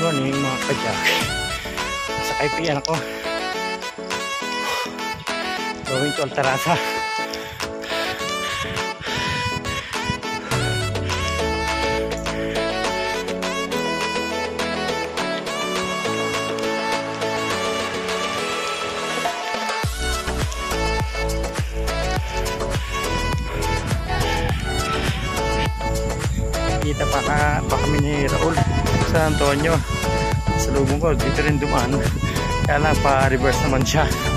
morning mga kadyak sakay pa yan ako going to Altarasa kita pa, pa kami ni Raul sa Antonio. Sa lubong ko dito rin dumaan. Kaya lang pa reverse naman siya